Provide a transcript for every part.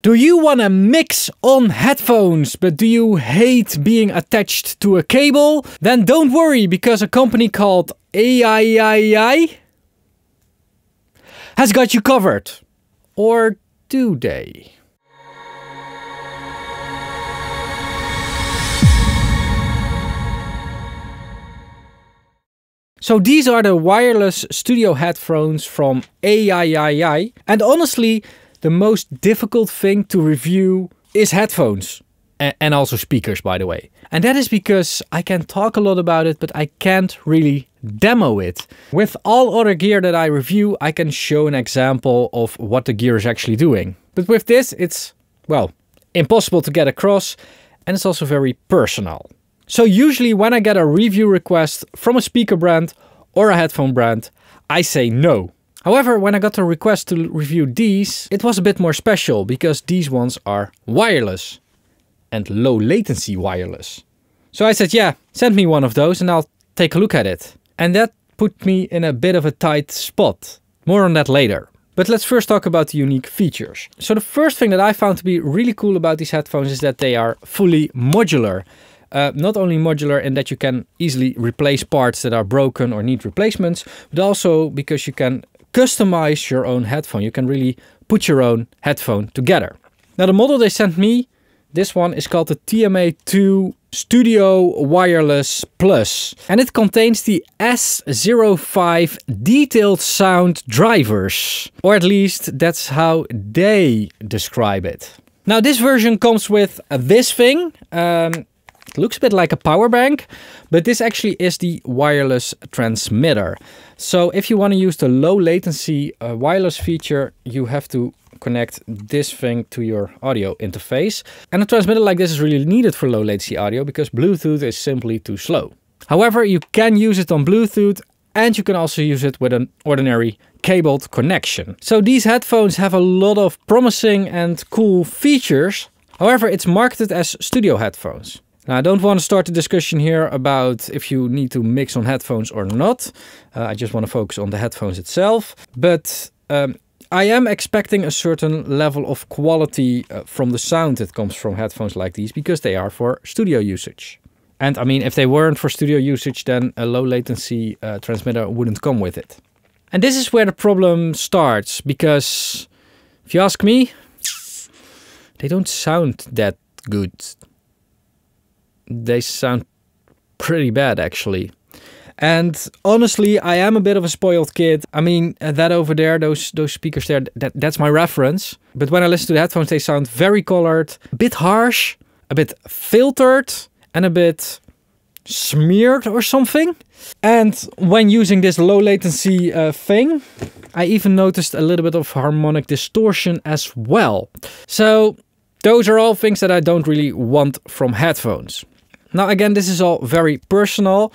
Do you want to mix on headphones, but do you hate being attached to a cable? Then don't worry, because a company called AIAIAI has got you covered. Or do they? So these are the wireless studio headphones from AIAIAI. And honestly, the most difficult thing to review is headphones. and also speakers, by the way. And that is because I can talk a lot about it, but I can't really demo it. With all other gear that I review, I can show an example of what the gear is actually doing. But with this, it's, well, impossible to get across, and it's also very personal. So usually when I get a review request from a speaker brand or a headphone brand, I say no. However, when I got a request to review these, it was a bit more special because these ones are wireless and low latency wireless. So I said, yeah, send me one of those and I'll take a look at it. And that put me in a bit of a tight spot. More on that later. But let's first talk about the unique features. So the first thing that I found to be really cool about these headphones is that they are fully modular. Uh, not only modular in that you can easily replace parts that are broken or need replacements, but also because you can customize your own headphone. You can really put your own headphone together. Now the model they sent me, this one is called the TMA2 Studio Wireless Plus. And it contains the S05 detailed sound drivers. Or at least that's how they describe it. Now this version comes with this thing. Um, it looks a bit like a power bank, but this actually is the wireless transmitter. So if you want to use the low latency uh, wireless feature, you have to connect this thing to your audio interface. And a transmitter like this is really needed for low latency audio because Bluetooth is simply too slow. However, you can use it on Bluetooth and you can also use it with an ordinary cabled connection. So these headphones have a lot of promising and cool features. However, it's marketed as studio headphones. Now, I don't want to start a discussion here about if you need to mix on headphones or not. Uh, I just want to focus on the headphones itself. But um, I am expecting a certain level of quality uh, from the sound that comes from headphones like these because they are for studio usage. And I mean, if they weren't for studio usage, then a low latency uh, transmitter wouldn't come with it. And this is where the problem starts because if you ask me, they don't sound that good they sound pretty bad actually. And honestly, I am a bit of a spoiled kid. I mean, uh, that over there, those those speakers there, that that's my reference. But when I listen to the headphones, they sound very colored, a bit harsh, a bit filtered, and a bit smeared or something. And when using this low latency uh, thing, I even noticed a little bit of harmonic distortion as well. So those are all things that I don't really want from headphones. Now again, this is all very personal,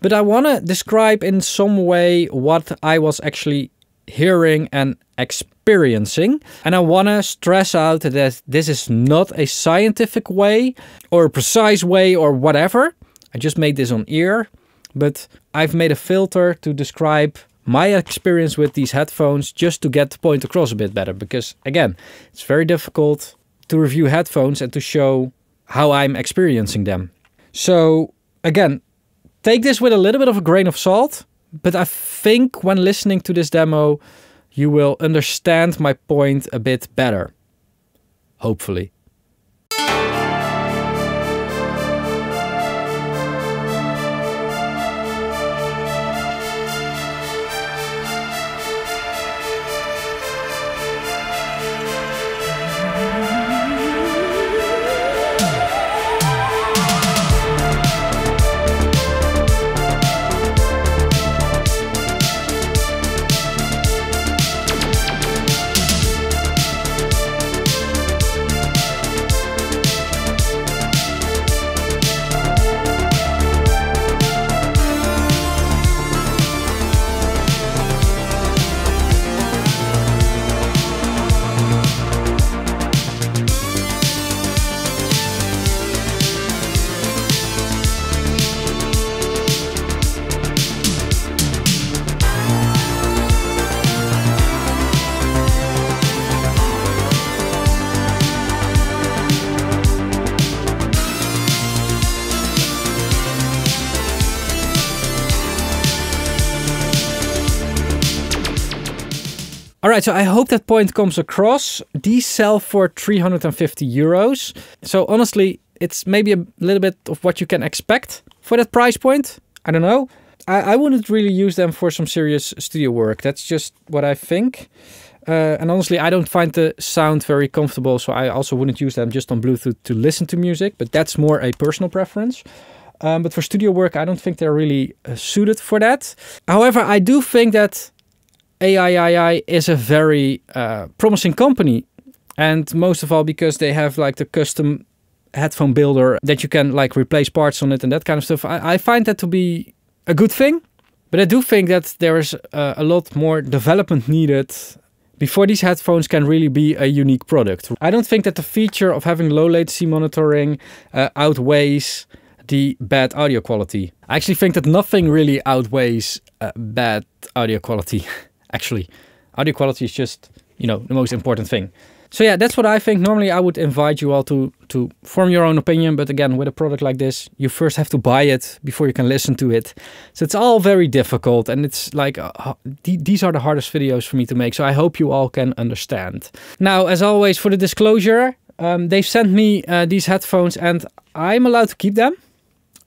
but I want to describe in some way what I was actually hearing and experiencing. And I want to stress out that this is not a scientific way or a precise way or whatever. I just made this on ear, but I've made a filter to describe my experience with these headphones just to get the point across a bit better because again, it's very difficult to review headphones and to show how I'm experiencing them. So again, take this with a little bit of a grain of salt, but I think when listening to this demo, you will understand my point a bit better. Hopefully. All right, so I hope that point comes across. These sell for 350 euros. So honestly, it's maybe a little bit of what you can expect for that price point. I don't know. I, I wouldn't really use them for some serious studio work. That's just what I think. Uh, and honestly, I don't find the sound very comfortable, so I also wouldn't use them just on Bluetooth to listen to music, but that's more a personal preference. Um, but for studio work, I don't think they're really uh, suited for that. However, I do think that AIAIAI is a very uh, promising company, and most of all because they have like the custom headphone builder that you can like replace parts on it and that kind of stuff. I, I find that to be a good thing, but I do think that there is uh, a lot more development needed before these headphones can really be a unique product. I don't think that the feature of having low latency monitoring uh, outweighs the bad audio quality. I actually think that nothing really outweighs uh, bad audio quality. actually, audio quality is just, you know, the most important thing. So yeah, that's what I think. Normally I would invite you all to, to form your own opinion. But again, with a product like this, you first have to buy it before you can listen to it. So it's all very difficult. And it's like, uh, these are the hardest videos for me to make. So I hope you all can understand. Now, as always, for the disclosure, um, they've sent me uh, these headphones and I'm allowed to keep them.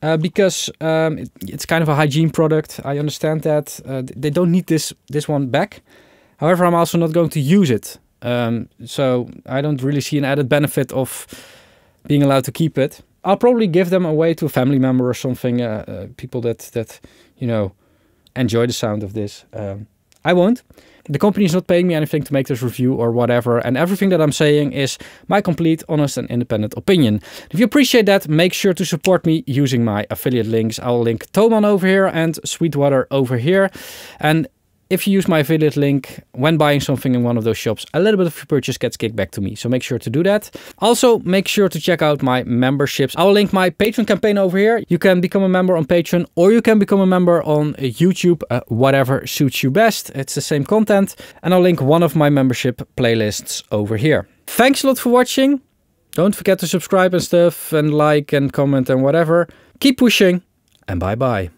Uh, because um, it, it's kind of a hygiene product. I understand that uh, they don't need this this one back. However, I'm also not going to use it. Um, so I don't really see an added benefit of being allowed to keep it. I'll probably give them away to a family member or something. Uh, uh, people that that you know enjoy the sound of this. Um, I won't. The company is not paying me anything to make this review or whatever, and everything that I'm saying is my complete, honest, and independent opinion. If you appreciate that, make sure to support me using my affiliate links. I'll link Thomann over here and Sweetwater over here. And if you use my affiliate link when buying something in one of those shops, a little bit of your purchase gets kicked back to me. So make sure to do that. Also, make sure to check out my memberships. I'll link my Patreon campaign over here. You can become a member on Patreon or you can become a member on YouTube, uh, whatever suits you best. It's the same content. And I'll link one of my membership playlists over here. Thanks a lot for watching. Don't forget to subscribe and stuff and like and comment and whatever. Keep pushing and bye bye.